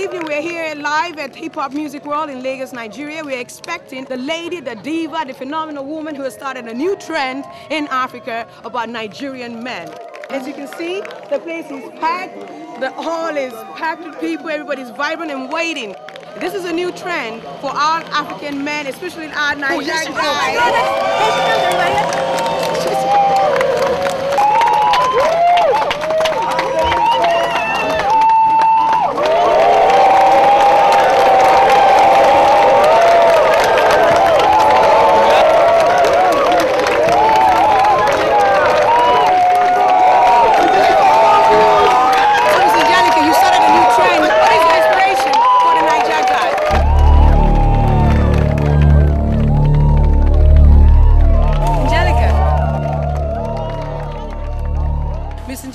evening we're here live at Hip Hop Music World in Lagos, Nigeria. We're expecting the lady, the diva, the phenomenal woman who has started a new trend in Africa about Nigerian men. As you can see, the place is packed. The hall is packed with people. Everybody's vibrant and waiting. This is a new trend for all African men, especially in our Nigerian guys.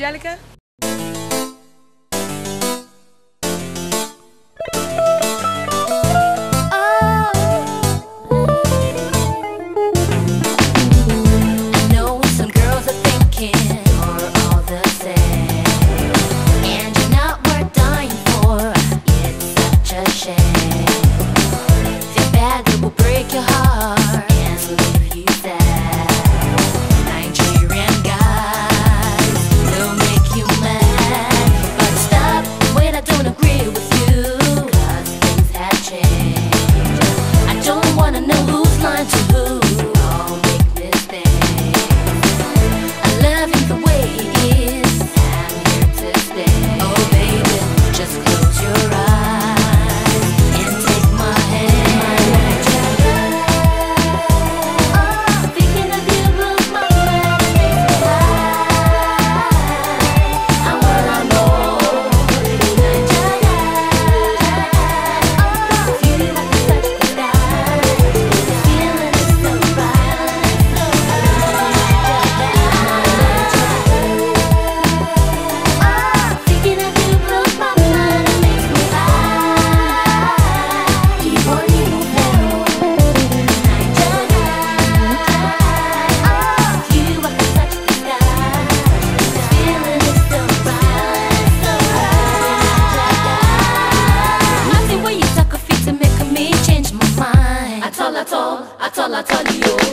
Jelleke. I'll tell you.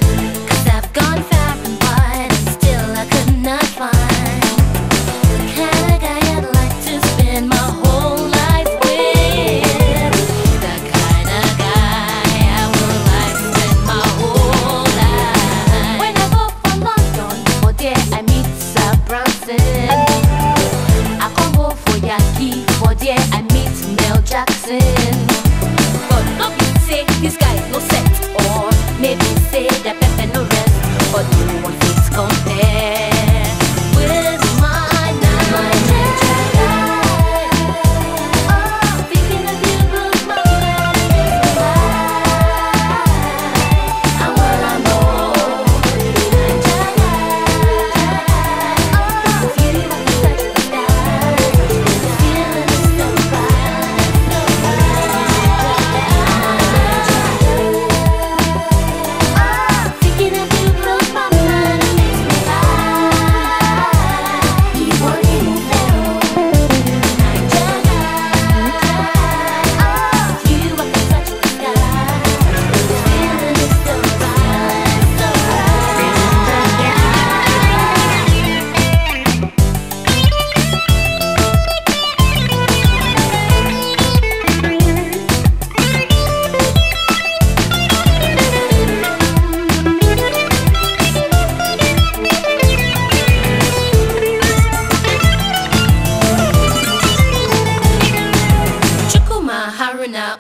body.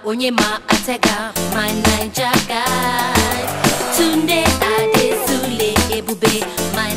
Onyema Atega, my Naija guy. Tunde Adesule Ebube, my